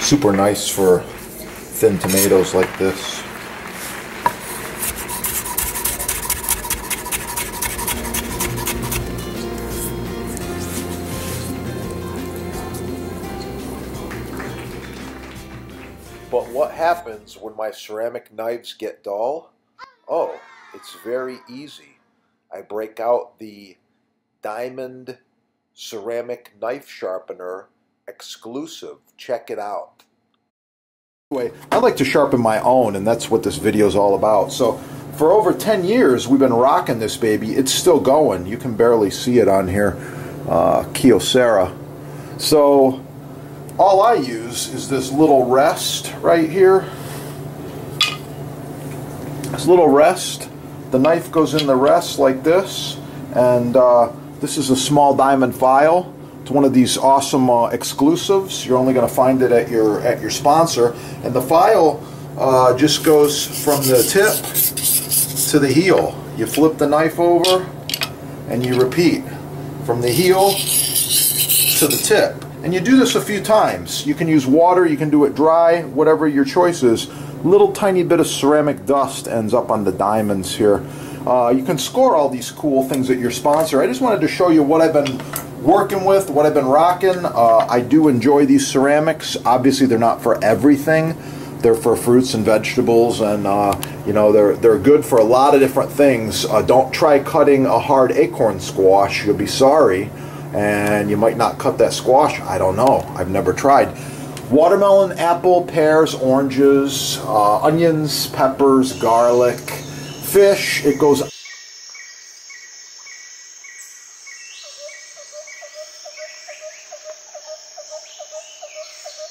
Super nice for thin tomatoes like this. But what happens when my ceramic knives get dull? Oh, it's very easy. I break out the Diamond Ceramic Knife Sharpener exclusive. Check it out. Anyway, I like to sharpen my own, and that's what this video is all about. So, for over 10 years, we've been rocking this baby. It's still going. You can barely see it on here. Uh, Kyocera. So, all I use is this little rest right here. This little rest. The knife goes in the rest like this. And uh, this is a small diamond file. It's one of these awesome uh, exclusives. You're only going to find it at your at your sponsor. And the file uh, just goes from the tip to the heel. You flip the knife over and you repeat from the heel to the tip. And you do this a few times. You can use water, you can do it dry, whatever your choice is. Little tiny bit of ceramic dust ends up on the diamonds here. Uh, you can score all these cool things at your sponsor. I just wanted to show you what I've been working with, what I've been rocking. Uh, I do enjoy these ceramics. Obviously, they're not for everything. They're for fruits and vegetables, and uh, you know they're they're good for a lot of different things. Uh, don't try cutting a hard acorn squash; you'll be sorry and you might not cut that squash. I don't know. I've never tried. Watermelon, apple, pears, oranges, uh, onions, peppers, garlic, fish. It goes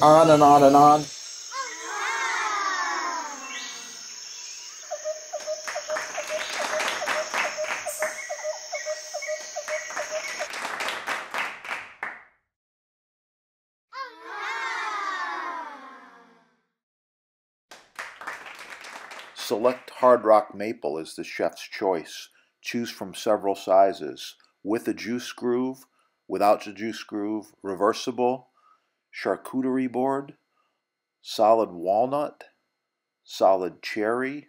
on and on and on. Hard Rock Maple is the chef's choice. Choose from several sizes. With a juice groove, without a juice groove, reversible, charcuterie board, solid walnut, solid cherry,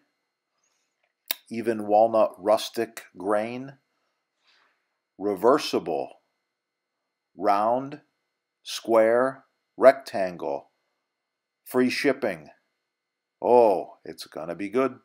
even walnut rustic grain, reversible, round, square, rectangle, free shipping. Oh, it's going to be good.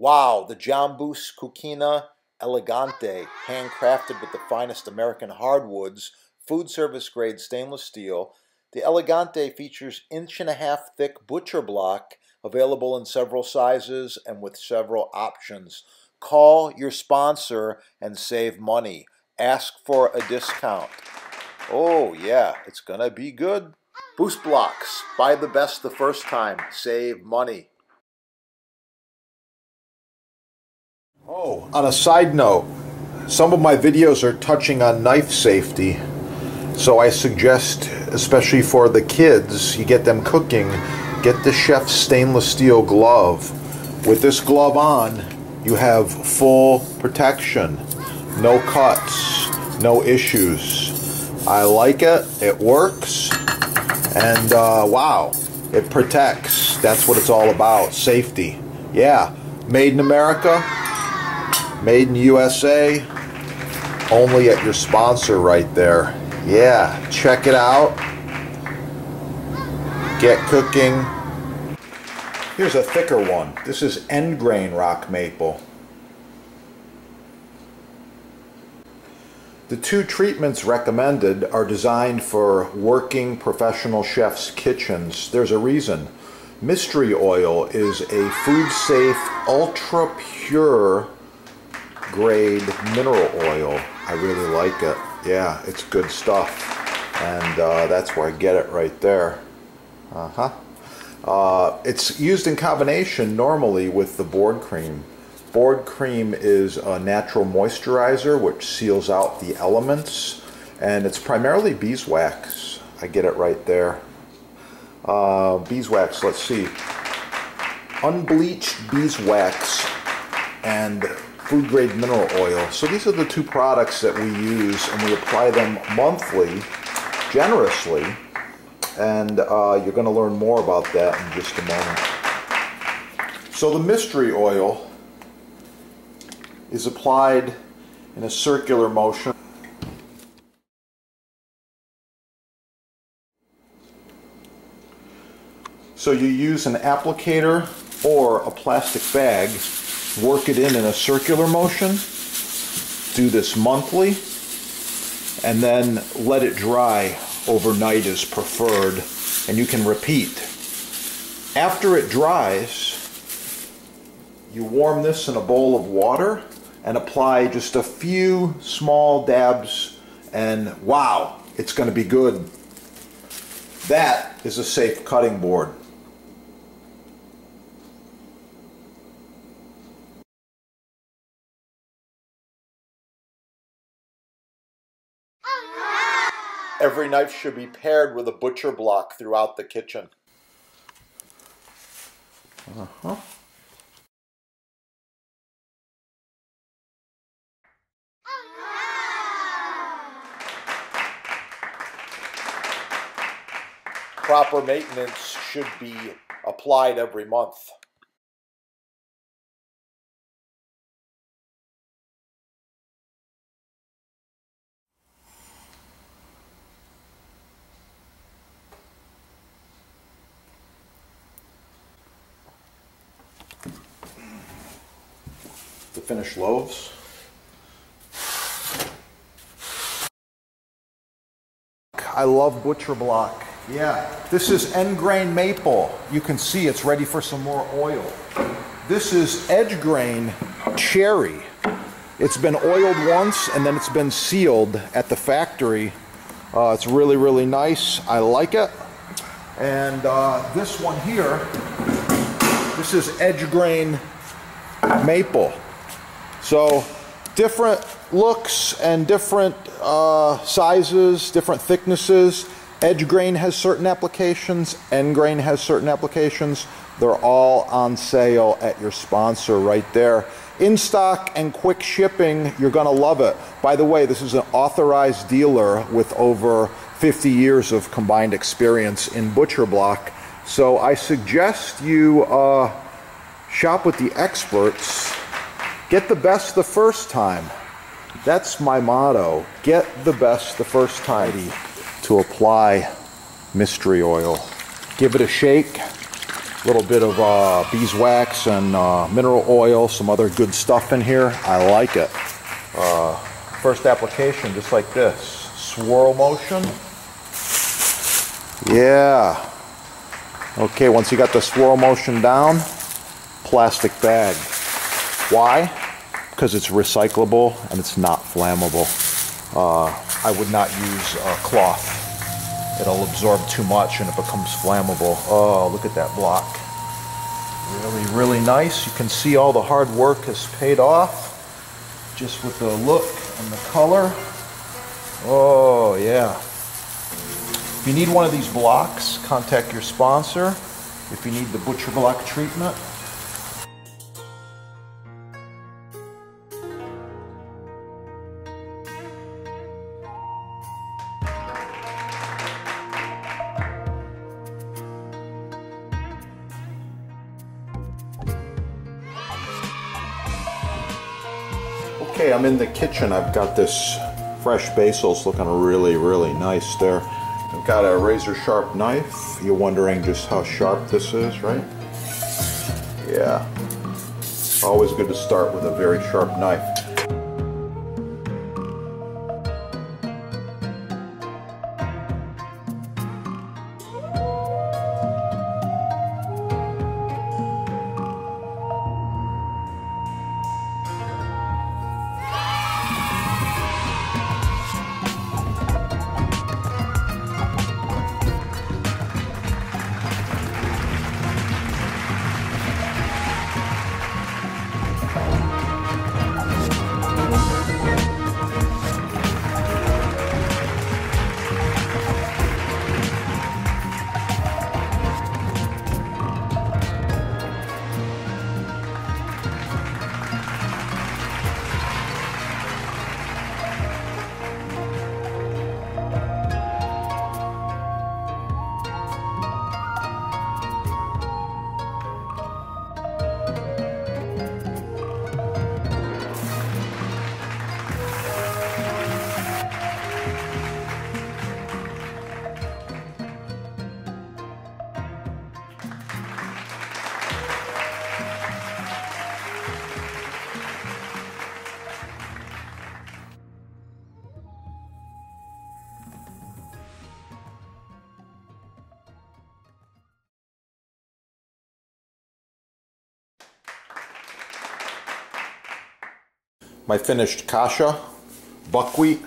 Wow, the John Boos Cucina Elegante, handcrafted with the finest American hardwoods, food service grade stainless steel. The Elegante features inch and a half thick butcher block, available in several sizes and with several options. Call your sponsor and save money. Ask for a discount. Oh, yeah, it's going to be good. Boos blocks. Buy the best the first time. Save money. Oh, on a side note, some of my videos are touching on knife safety. So I suggest, especially for the kids, you get them cooking, get the chef's stainless steel glove. With this glove on, you have full protection. No cuts, no issues. I like it. It works. And uh, wow, it protects. That's what it's all about. Safety. Yeah. Made in America. Made in USA. Only at your sponsor right there. Yeah. Check it out. Get cooking. Here's a thicker one. This is end grain rock maple. The two treatments recommended are designed for working professional chefs' kitchens. There's a reason. Mystery oil is a food-safe, ultra-pure grade mineral oil. I really like it. Yeah, it's good stuff. And uh, that's where I get it right there. Uh-huh. Uh, it's used in combination normally with the board cream. Board cream is a natural moisturizer which seals out the elements and it's primarily beeswax. I get it right there. Uh, beeswax, let's see. unbleached beeswax and food grade mineral oil. So these are the two products that we use and we apply them monthly, generously. And uh, you're going to learn more about that in just a moment. So the mystery oil is applied in a circular motion. So you use an applicator or a plastic bag, work it in in a circular motion, do this monthly, and then let it dry overnight is preferred, and you can repeat. After it dries, you warm this in a bowl of water and apply just a few small dabs and wow, it's going to be good. That is a safe cutting board. Every knife should be paired with a butcher block throughout the kitchen. Uh-huh. Proper maintenance should be applied every month. Finished loaves. I love butcher block. Yeah, this is end grain maple. You can see it's ready for some more oil. This is edge grain cherry. It's been oiled once and then it's been sealed at the factory. Uh, it's really, really nice. I like it. And uh, this one here, this is edge grain maple. So different looks and different uh, sizes, different thicknesses. Edge grain has certain applications, end grain has certain applications. They're all on sale at your sponsor right there. In stock and quick shipping, you're going to love it. By the way, this is an authorized dealer with over 50 years of combined experience in butcher block. So I suggest you uh, shop with the experts. Get the best the first time. That's my motto. Get the best the first time to apply mystery oil. Give it a shake, a little bit of uh, beeswax and uh, mineral oil, some other good stuff in here. I like it. Uh, first application, just like this. Swirl motion. Yeah. Okay, once you got the swirl motion down, plastic bag. Why? Because it's recyclable and it's not flammable. Uh, I would not use a cloth. It'll absorb too much and it becomes flammable. Oh, look at that block. Really, really nice. You can see all the hard work has paid off just with the look and the color. Oh, yeah. If you need one of these blocks, contact your sponsor. If you need the butcher block treatment, Okay, I'm in the kitchen. I've got this fresh basils looking really, really nice there. I've got a razor sharp knife. You're wondering just how sharp this is, right? Yeah. Always good to start with a very sharp knife. My finished kasha, buckwheat,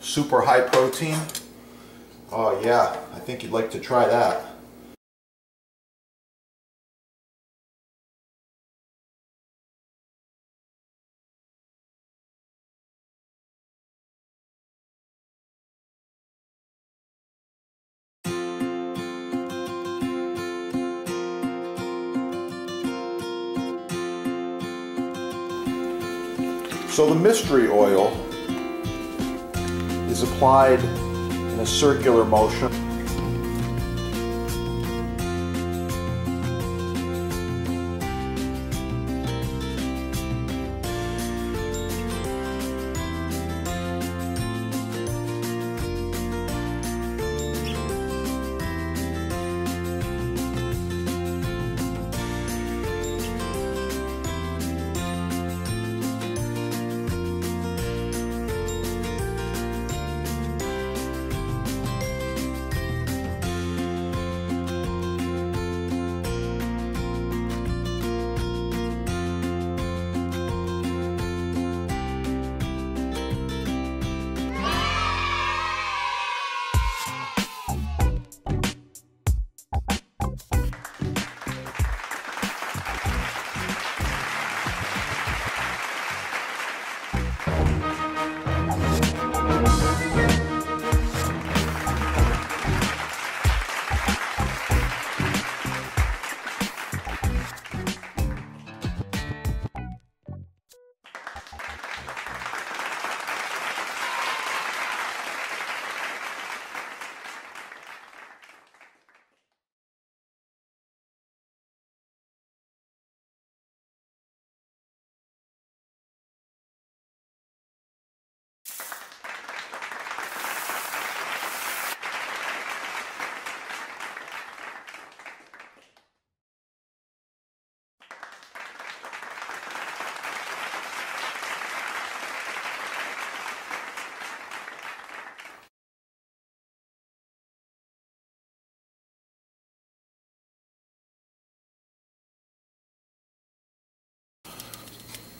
super high protein. Oh yeah, I think you'd like to try that. Mystery oil is applied in a circular motion.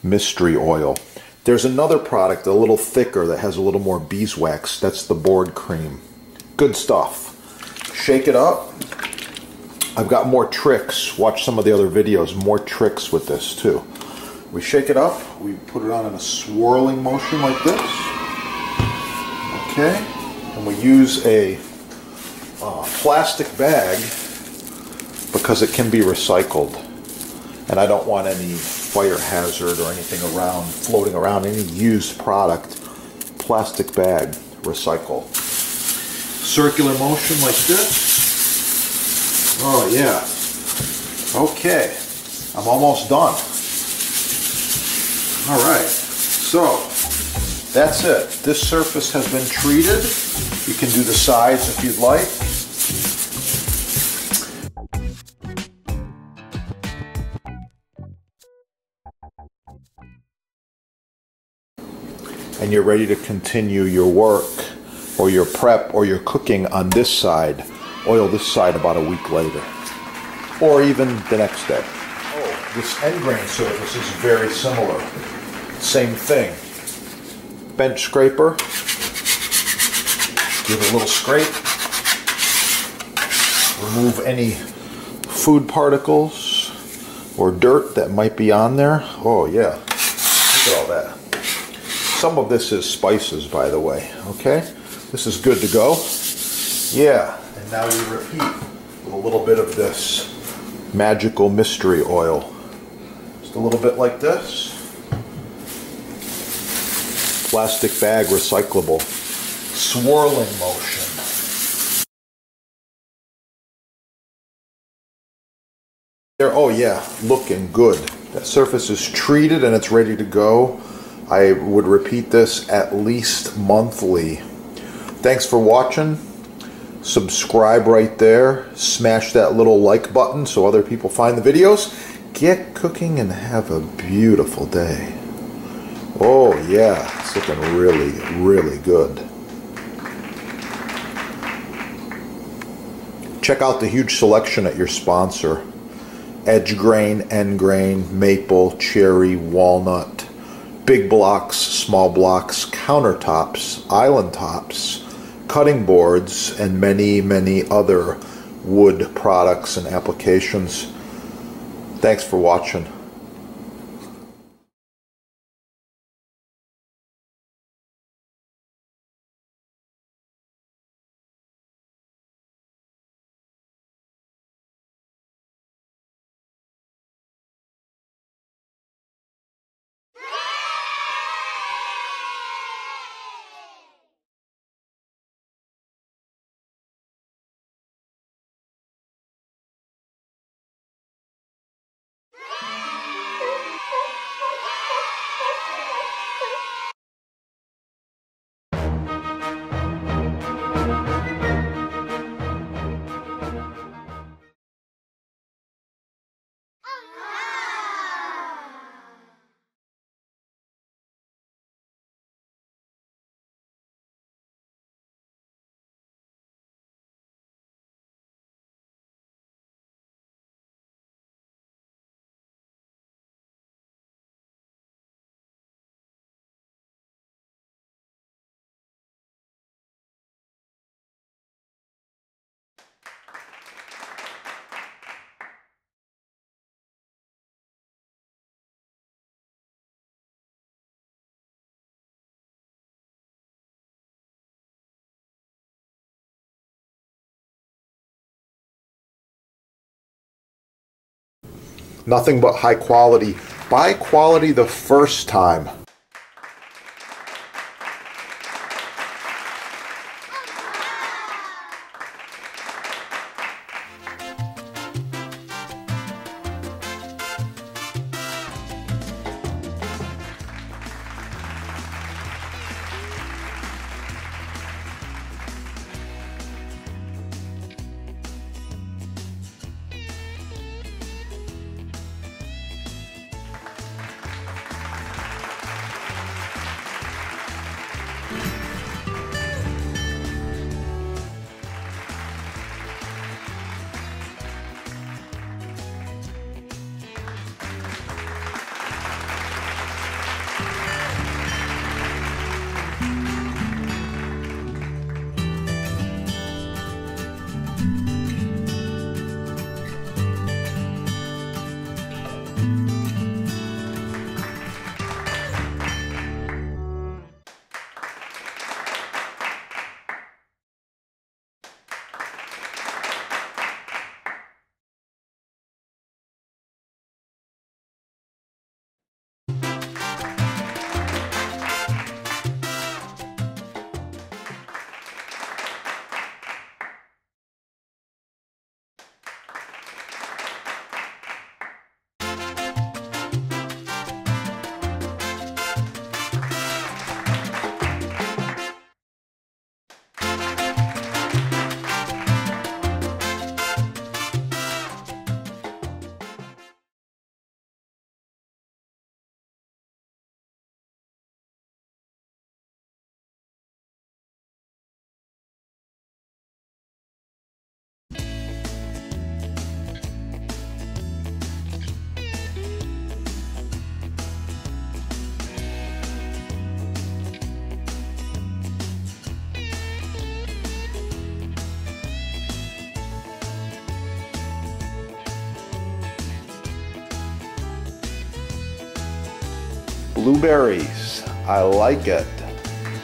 Mystery oil. There's another product a little thicker that has a little more beeswax. That's the board cream. Good stuff. Shake it up. I've got more tricks. Watch some of the other videos. More tricks with this too. We shake it up. We put it on in a swirling motion like this. Okay. And we use a uh, plastic bag because it can be recycled. And I don't want any fire hazard or anything around, floating around, any used product, plastic bag, recycle. Circular motion like this. Oh yeah. Okay, I'm almost done. All right, so that's it. This surface has been treated. You can do the sides if you'd like. And you're ready to continue your work or your prep or your cooking on this side, oil this side about a week later or even the next day. Oh, this end grain surface is very similar. Same thing. Bench scraper. Give it a little scrape. Remove any food particles or dirt that might be on there. Oh yeah, look at all that. Some of this is spices, by the way, okay? This is good to go. Yeah, and now we repeat with a little bit of this magical mystery oil. Just a little bit like this. Plastic bag recyclable. Swirling motion. There, oh yeah, looking good. That surface is treated and it's ready to go. I would repeat this at least monthly. Thanks for watching. Subscribe right there. Smash that little like button so other people find the videos. Get cooking and have a beautiful day. Oh yeah, it's looking really, really good. Check out the huge selection at your sponsor. edge grain, end grain, maple, cherry, walnut, big blocks, small blocks, countertops, island tops, cutting boards, and many, many other wood products and applications. Thanks for watching. Nothing but high quality. Buy quality the first time. Blueberries. I like it.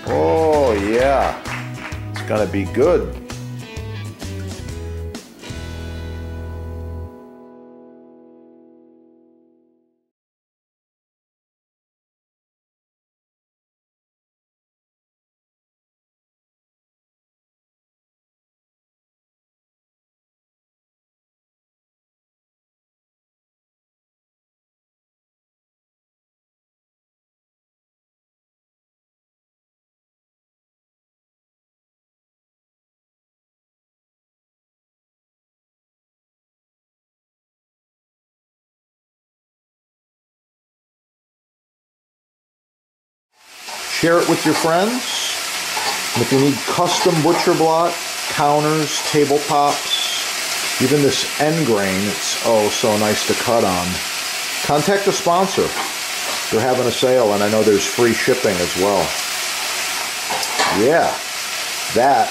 Oh yeah, it's gonna be good. Share it with your friends. And if you need custom butcher block, counters, tabletops, Even this end grain, it's oh so nice to cut on. Contact the sponsor. They're having a sale, and I know there's free shipping as well. Yeah, that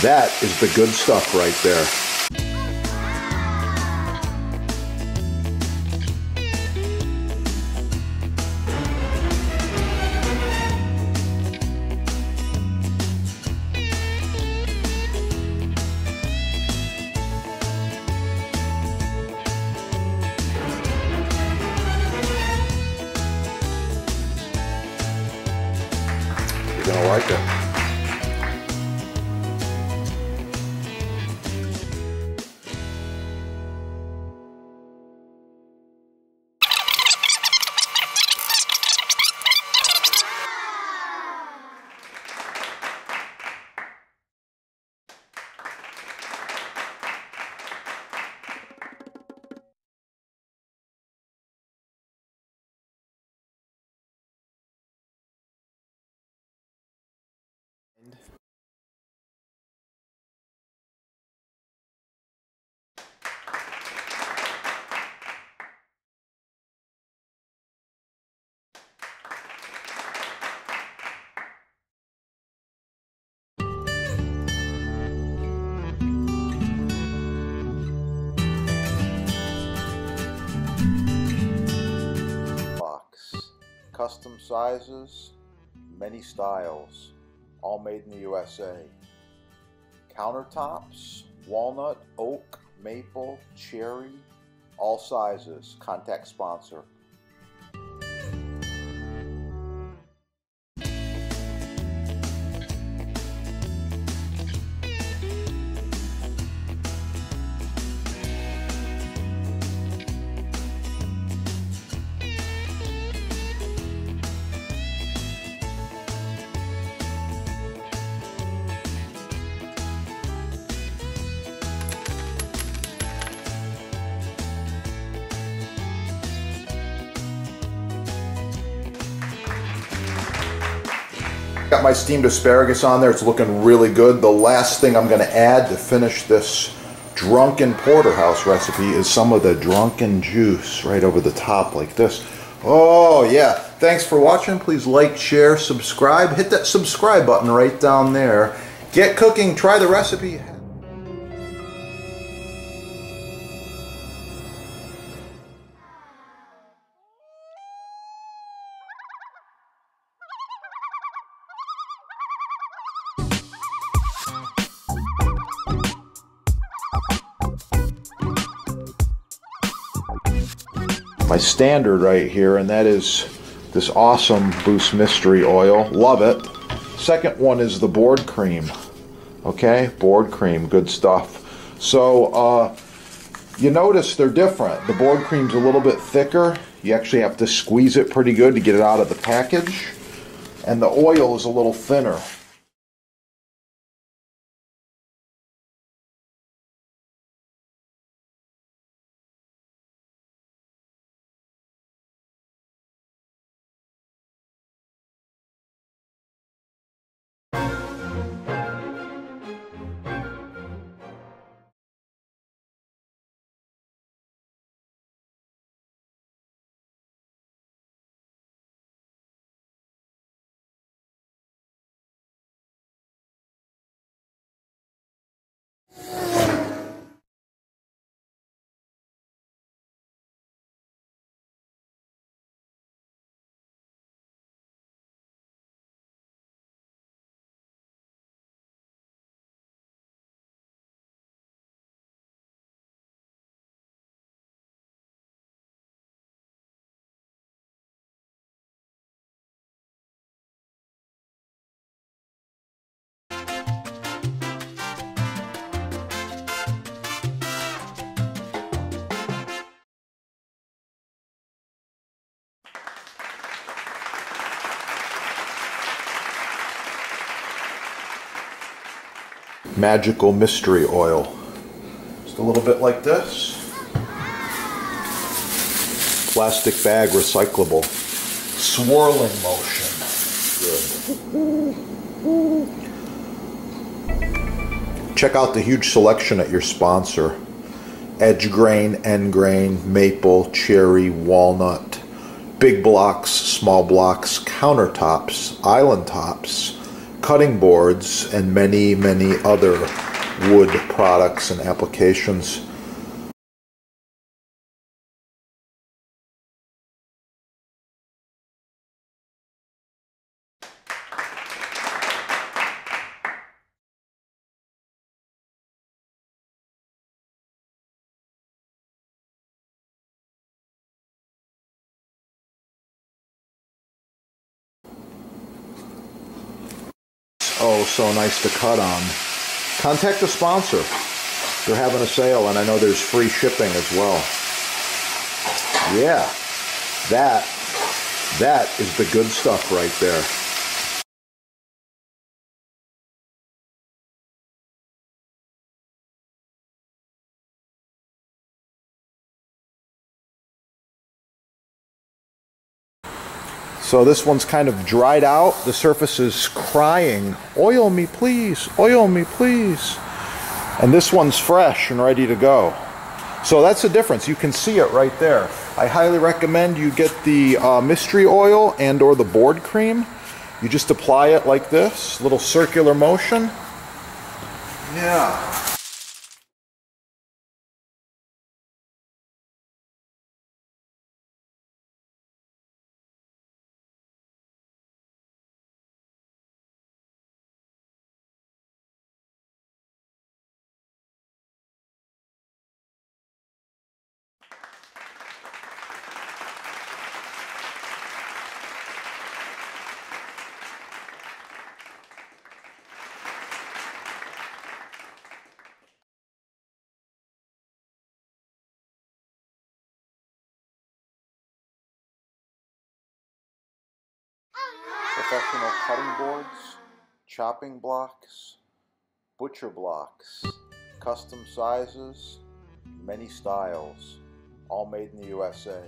that is the good stuff right there. Custom sizes, many styles, all made in the USA. Countertops, walnut, oak, maple, cherry, all sizes. Contact sponsor. Got my steamed asparagus on there. It's looking really good. The last thing I'm going to add to finish this drunken porterhouse recipe is some of the drunken juice right over the top like this. Oh yeah. Thanks for watching. Please like, share, subscribe. Hit that subscribe button right down there. Get cooking. Try the recipe. Standard right here, and that is this awesome Boos Mystery Oil. Love it. Second one is the board cream. Okay, board cream, good stuff. So, uh, you notice they're different. The board cream's a little bit thicker. You actually have to squeeze it pretty good to get it out of the package. And the oil is a little thinner. Magical mystery oil. Just a little bit like this. Plastic bag recyclable. Swirling motion. Good. Check out the huge selection at your sponsor. edge grain, end grain, maple, cherry, walnut, big blocks, small blocks, countertops, island tops, cutting boards, and many, many other wood products and applications. So nice to cut on. Contact the sponsor. They're having a sale, and I know there's free shipping as well. Yeah, that, that is the good stuff right there. So this one's kind of dried out. The surface is crying, oil me please, oil me please. And this one's fresh and ready to go. So that's the difference. You can see it right there. I highly recommend you get the uh, mystery oil and or the board cream. You just apply it like this, little circular motion. Yeah. Cutting boards, chopping blocks, butcher blocks, custom sizes, many styles, all made in the USA.